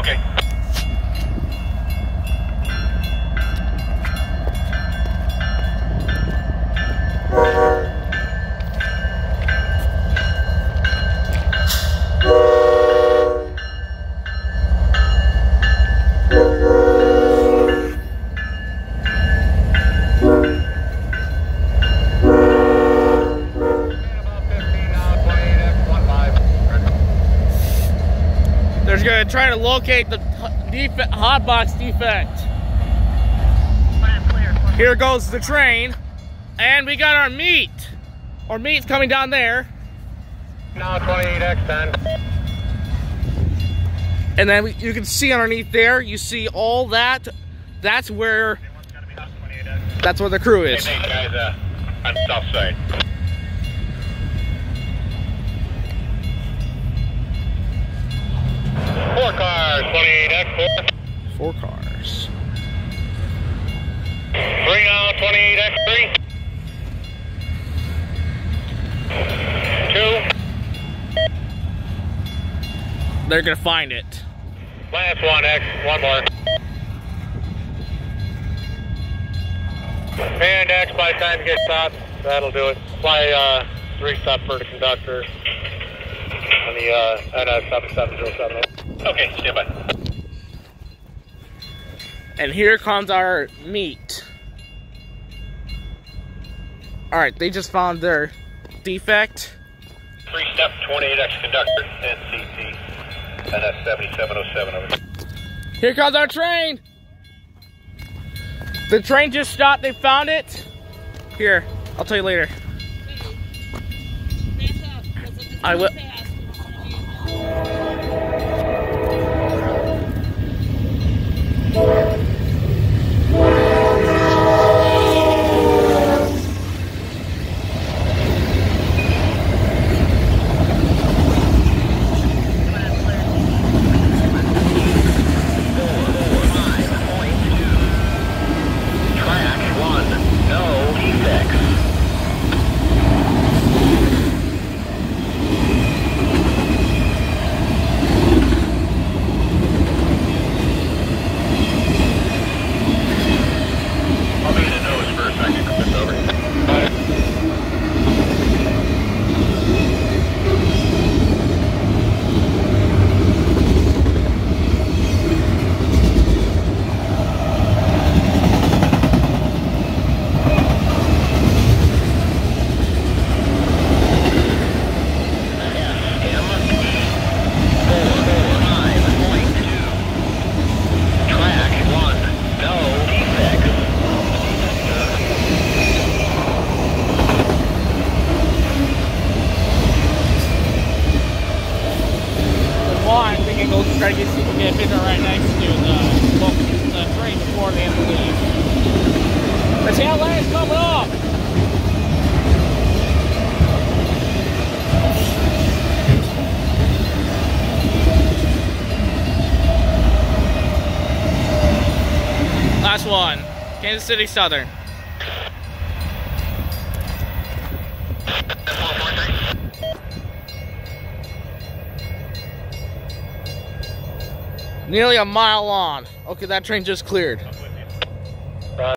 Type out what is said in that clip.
Okay. They're gonna try to locate the hot box defect. Here goes the train, and we got our meet. Our meet's coming down there, Now 28X10. and then we, you can see underneath there. You see all that. That's where that's where the crew is. Hey, guys, uh, on the south side. 28 X4. Four cars. Three now, 28 X3. Two. They're gonna find it. Last one, X, one more. And X, by the time you get stopped, that'll do it. Fly uh, three stop for the conductor on the uh, NS uh, 7707. Okay, stand by. And here comes our meet. Alright, they just found their defect. Three step 28X conductor, NCT, NS 7707 over. Here comes our train! The train just stopped, they found it. Here, I'll tell you later. I will- Track one, no defects. I'll be in the nose for a second. It's over. Track one, no defects. One, we can go try to get get bigger right next to the, look, the train before they have to leave. Is coming up! Last one. Kansas City Southern. Nearly a mile on. Okay, that train just cleared.